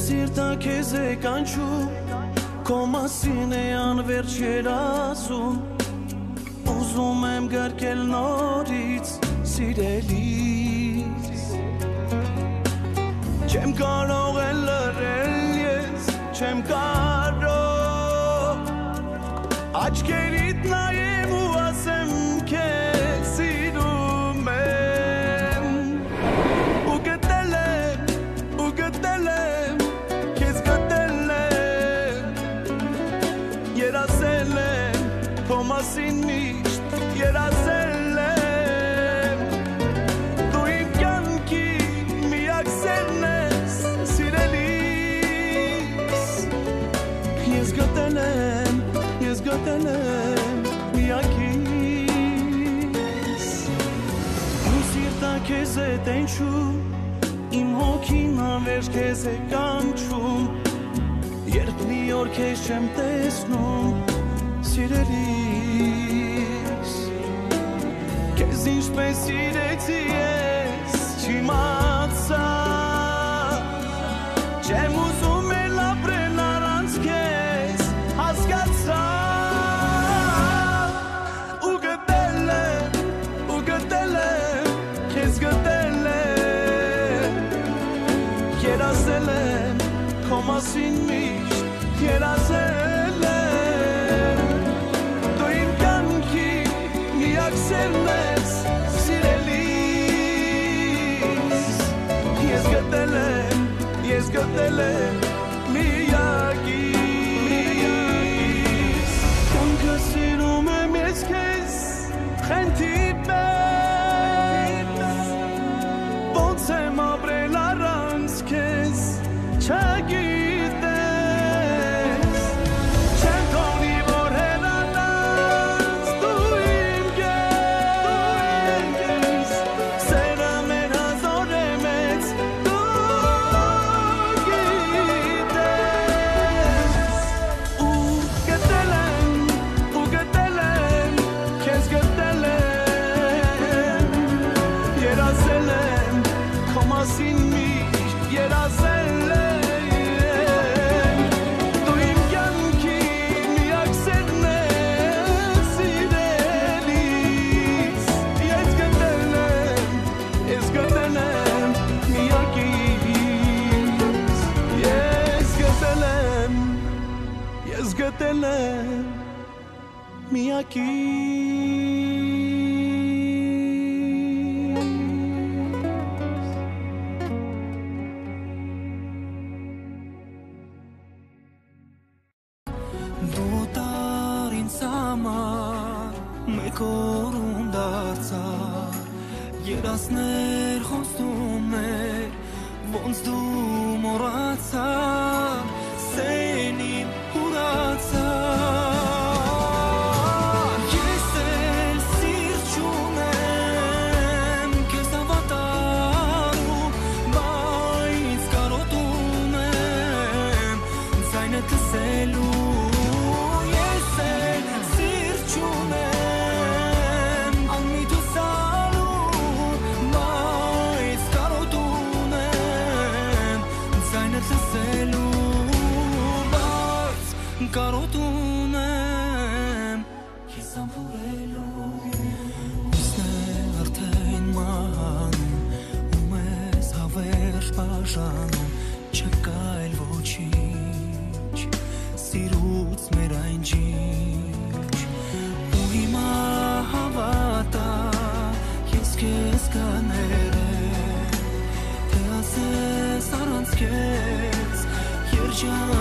սիրտա քեզ է կանչում Քո մասին է անverջ երազում Ուզում եմ գրկել նորից սիրելիս միշտ երազել եմ Դու իմ կյանքի միակ սերն ես սիրելիս Ես գտել եմ, ես գտել եմ միակիս Իմ սիրտա քեզ է տենչում Իմ հոգին անվերջ քեզ է կանչում Երբ մի օր քեզ չեմ տեսնում Սիրելիս Քեզ ինչպես սիրեցի ես չիմացա Չեմ ուզում էլ ապրել առանց քեզ հասկացա Ու գտել եմ, ու գտել եմ, քեզ գտել եմ Երազել եմ, քո մասին միշտ երազել 很疲惫 գտել եմ միակից Դու տար ինձ համար մեկ օրում դարձար Երասներ խոսում էր ոնց դու մոռացար Սենին Բայց կարոտում եմ Ես ամփորելու Իսներ արդեն մահանում ու մեզ հավերժ բաժանում չկա էլ ոչինչ սիրուց մեր այն ջինջ ու հիմա հավատա ես քեզ կաներեմ թե ասես առանց քեզ երջան